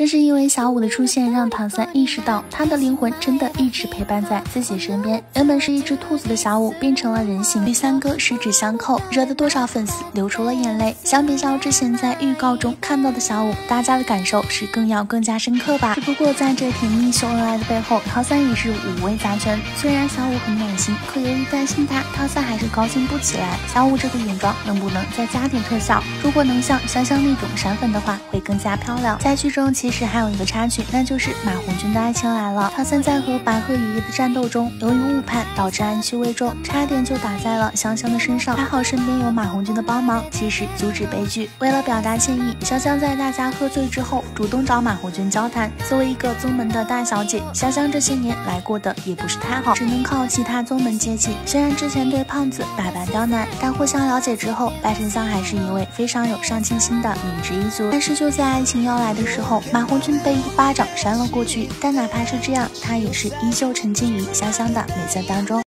正是因为小五的出现，让唐三意识到他的灵魂真的一直陪伴在自己身边。原本是一只兔子的小五变成了人形，与三哥十指相扣，惹得多少粉丝流出了眼泪。相比较之前在预告中看到的小五，大家的感受是更要更加深刻吧。只不过在这甜蜜秀恩爱的背后，唐三也是五味杂陈。虽然小五很暖心，可由于担心他，唐三还是高兴不起来。小五这个眼妆能不能再加点特效？如果能像香香那种闪粉的话，会更加漂亮。在剧中其实还有一个插曲，那就是马红军的爱情来了。唐三在和白鹤爷爷的战斗中，由于误判导致暗器未中，差点就打在了香香的身上。还好身边有马红军的帮忙，及时阻止悲剧。为了表达歉意，香香在大家喝醉之后，主动找马红军交谈。作为一个宗门的大小姐，香香这些年来过得也不是太好，只能靠其他宗门接济。虽然之前对胖子百般刁难，但互相了解之后，白沉香还是一位非常有上进心的明智一族。但是就在爱情要来的时候，马马红军被一巴掌扇了过去。但哪怕是这样，他也是依旧沉浸于香香的美色当中。